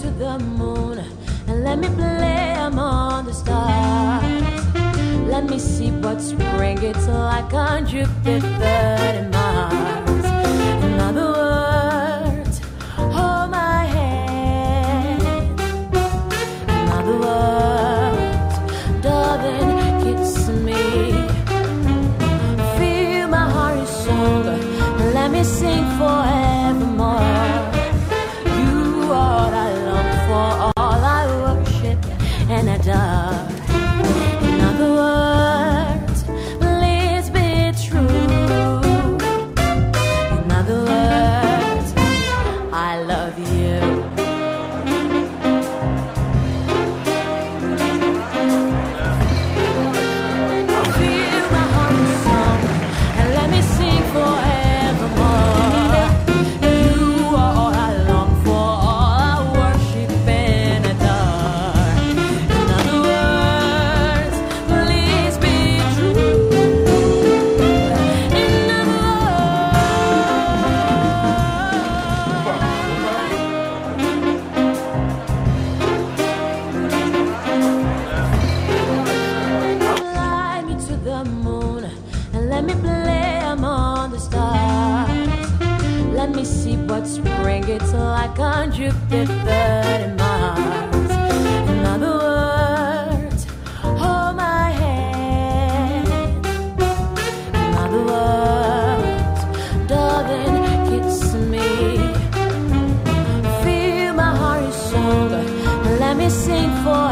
to the moon and let me play among the stars. Let me see what spring it's like on Jupiter and Mars. In other words, hold my hand. In other words, darling, kiss me. Feel my heart is song. Let me sing forevermore. In other words, please be true. In other words, I love you. Moon and let me play among the stars. Let me see what spring it's like on Jupiter and Mars. In other words, hold my hand. In other words, darling, kiss me. Feel my heart is song. Let me sing for